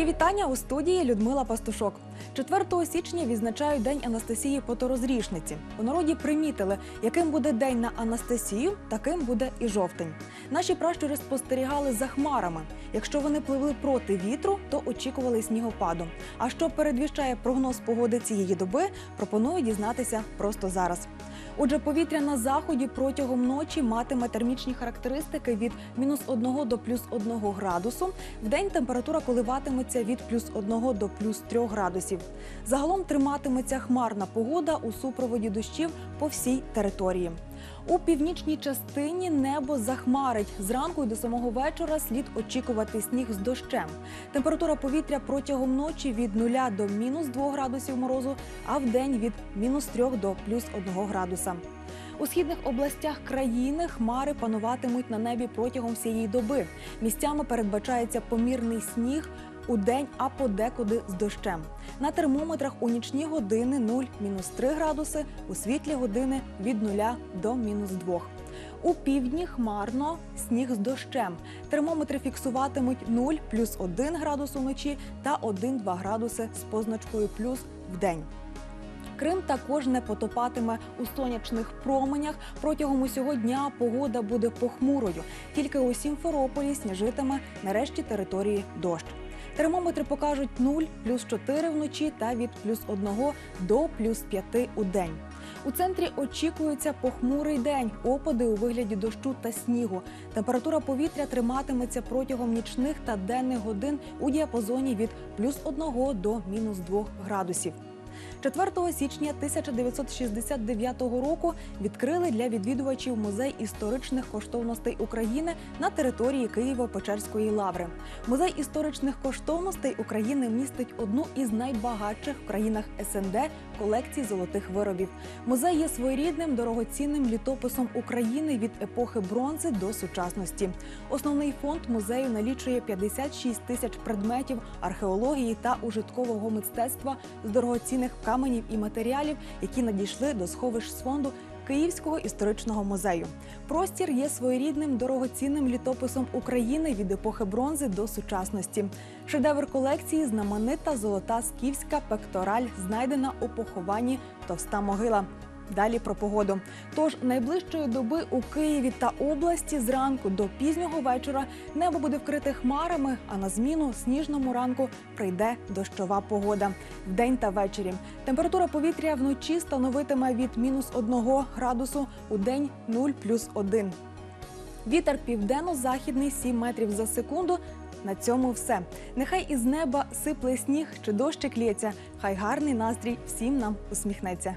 Мої вітання у студії Людмила Пастушок. 4 січня відзначають День Анастасії Поторозрішниці. У народі примітили, яким буде день на Анастасію, таким буде і жовтень. Наші пращури спостерігали за хмарами. Якщо вони пливли проти вітру, то очікували снігопаду. А що передвіщає прогноз погоди цієї доби, пропоную дізнатися просто зараз. Отже, повітря на заході протягом ночі матиме термічні характеристики від мінус 1 до плюс 1 градусу. В день температура коливатиметься від плюс 1 до плюс 3 градусів. Загалом триматиметься хмарна погода у супроводі дощів по всій території. У північній частині небо захмарить. Зранку і до самого вечора слід очікувати сніг з дощем. Температура повітря протягом ночі від 0 до мінус 2 градусів морозу, а в день від мінус 3 до плюс 1 градуса. У східних областях країни хмари пануватимуть на небі протягом всієї доби. Місцями передбачається помірний сніг у день, а подекуди з дощем. На термометрах у нічні години 0 мінус 3 градуси, у світлі години від 0 до мінус 2. У півдні хмарно сніг з дощем. Термометри фіксуватимуть 0 плюс 1 градус уночі та 1-2 градуси з позначкою плюс в день. Крим також не потопатиме у сонячних променях. Протягом усього дня погода буде похмурою. Тільки у Сімферополі сніжитиме нарешті території дощ. Термометри покажуть 0, плюс 4 вночі та від плюс 1 до плюс 5 у день. У центрі очікується похмурий день, опади у вигляді дощу та снігу. Температура повітря триматиметься протягом нічних та денних годин у діапазоні від плюс 1 до мінус 2 градусів. 4 січня 1969 року відкрили для відвідувачів музей історичних коштовностей України на території Києво-Печерської лаври. Музей історичних коштовностей України містить одну із найбагатших в країнах СНД колекцій золотих виробів. Музей є своєрідним дорогоцінним літописом України від епохи бронзи до сучасності. Основний фонд музею налічує 56 тисяч предметів археології та ужиткового мистецтва з дорогоцінних каменів і матеріалів, які надійшли до сховищ з фонду Київського історичного музею. Простір є своєрідним дорогоцінним літописом України від епохи бронзи до сучасності. Шедевр колекції знаменита золота скіфська пектораль, знайдена у похованні Товста могила. Далі про погоду. Тож найближчої доби у Києві та області зранку до пізнього вечора небо буде вкрите хмарами, а на зміну сніжному ранку прийде дощова погода. Вдень та ввечері. Температура повітря вночі становитиме від мінус 1 градусу, у день 0 плюс 1. Вітер південно-західний 7 метрів за секунду. На цьому все. Нехай із неба сипле сніг чи дощик лється. Хай гарний настрій всім нам усміхнеться.